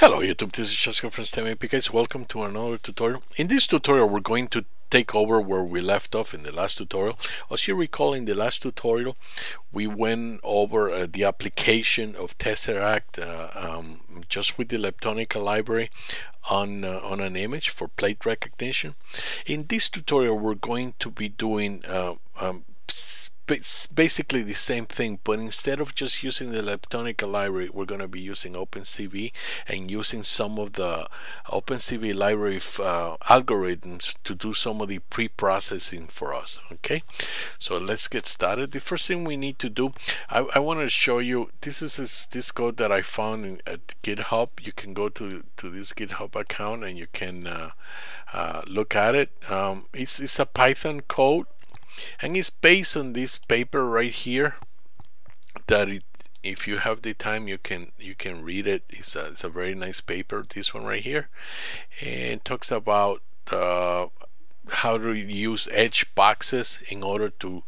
Hello YouTube, this is Jessica from STEM guys. Welcome to another tutorial. In this tutorial we're going to take over where we left off in the last tutorial. As you recall in the last tutorial we went over uh, the application of Tesseract uh, um, just with the Leptonica library on, uh, on an image for plate recognition. In this tutorial we're going to be doing uh, um, it's basically the same thing but instead of just using the Leptonica library we're going to be using OpenCV and using some of the OpenCV library uh, algorithms to do some of the pre-processing for us okay? So let's get started. The first thing we need to do I, I want to show you this is this, code that I found in, at GitHub. You can go to to this GitHub account and you can uh, uh, look at it. Um, it's, it's a Python code and it's based on this paper right here that it, if you have the time you can you can read it. It's a, it's a very nice paper this one right here. And talks about uh, how to use edge boxes in order to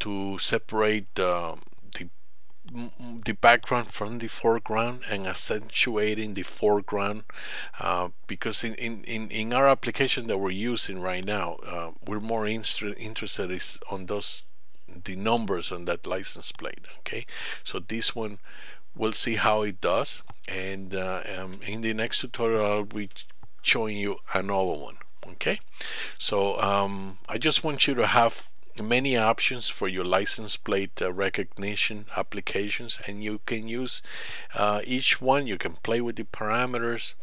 to separate um, the background from the foreground and accentuating the foreground uh, because in, in, in, our application that we're using right now uh, we're more interested is on those the numbers on that license plate okay? So this one we'll see how it does and uh, um, in the next tutorial I'll be showing you another one okay? So um, I just want you to have many options for your license plate uh, recognition applications and you can use uh, each one. You can play with the parameters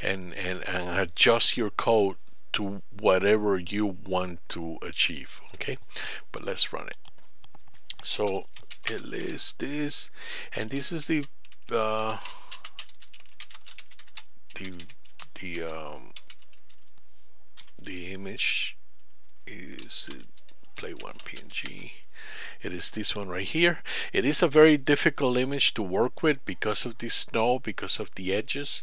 and, and, and adjust your code to whatever you want to achieve okay? But let's run it. So it lists this and this is the uh, the the um, the image. Is play one PNG it is this one right here. It is a very difficult image to work with because of the snow because of the edges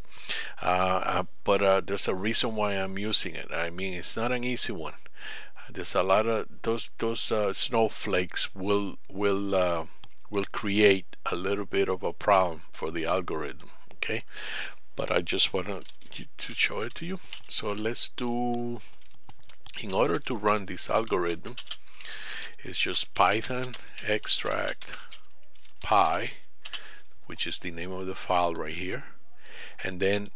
uh, uh, but uh, there's a reason why I'm using it. I mean it's not an easy one. There's a lot of those those uh, snowflakes will will uh, will create a little bit of a problem for the algorithm okay? But I just want to to show it to you. So let's do in order to run this algorithm is just python extract py which is the name of the file right here and then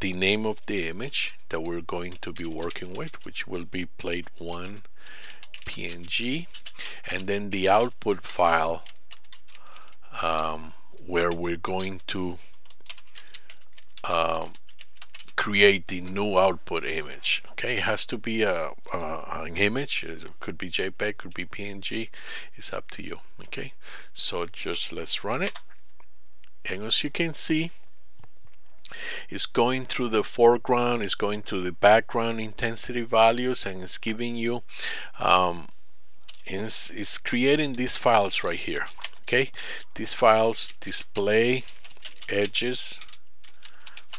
the name of the image that we're going to be working with which will be plate 1 png and then the output file um, where we're going to um, create the new output image. Okay it has to be a, a, an image. It could be jpeg could be png it's up to you okay? So just let's run it. And as you can see it's going through the foreground it's going through the background intensity values and it's giving you um, it's, it's creating these files right here okay? These files display edges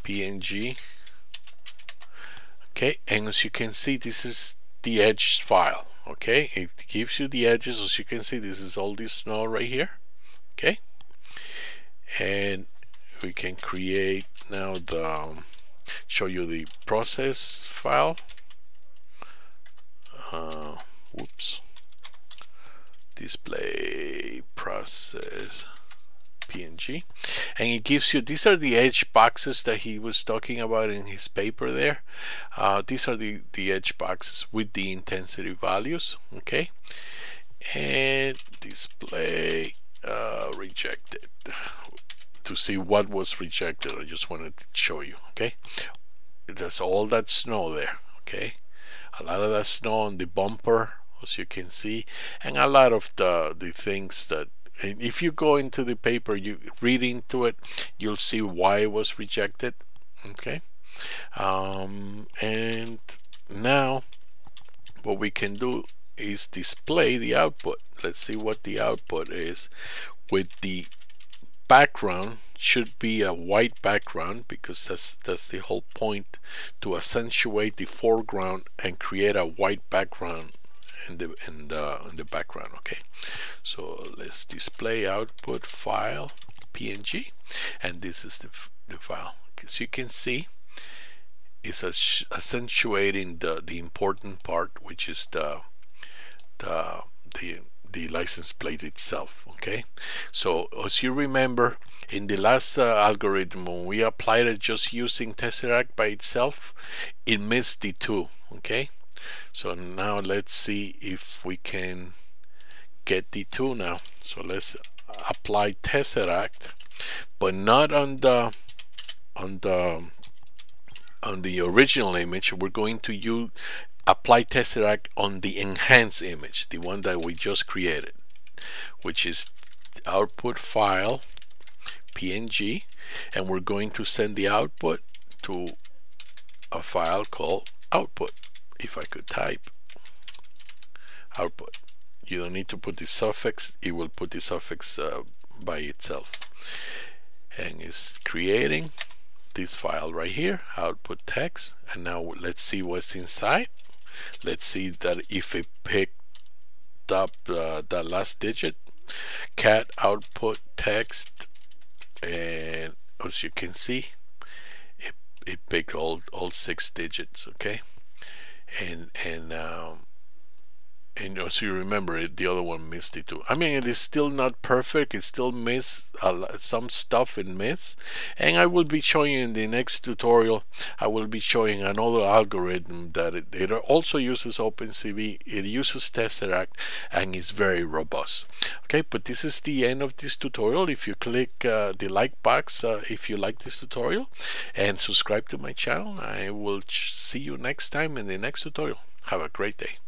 png okay? And as you can see this is the edge file okay? It gives you the edges. As you can see this is all this snow right here okay? And we can create now the um, show you the process file. Uh, whoops. Display process PNG and it gives you these are the edge boxes that he was talking about in his paper there. Uh, these are the the edge boxes with the intensity values okay? And display uh, rejected. To see what was rejected I just wanted to show you okay? There's all that snow there okay? A lot of that snow on the bumper as you can see and a lot of the the things that if you go into the paper you read into it you'll see why it was rejected okay? Um, and now what we can do is display the output. Let's see what the output is. With the background should be a white background because that's that's the whole point to accentuate the foreground and create a white background in the in the in the background okay? So let's display output file png and this is the, the file. As you can see it's accentuating the the important part which is the the the the license plate itself okay? So as you remember in the last uh, algorithm when we applied it just using tesseract by itself it missed the two okay so now let's see if we can get the two now. So let's apply tesseract but not on the on the on the original image. We're going to use apply tesseract on the enhanced image the one that we just created which is output file png and we're going to send the output to a file called output if I could type. Output you don't need to put the suffix it will put the suffix uh, by itself. And it's creating this file right here output text. And now let's see what's inside. Let's see that if it picked up uh, the last digit cat output text and as you can see it, it picked all all six digits okay and and um, and as you remember it the other one missed it too. I mean it is still not perfect. It still miss uh, some stuff in miss. And I will be showing in the next tutorial I will be showing another algorithm that it, it also uses OpenCV. It uses Tesseract and it's very robust. Okay but this is the end of this tutorial. If you click uh, the like box uh, if you like this tutorial and subscribe to my channel I will see you next time in the next tutorial. Have a great day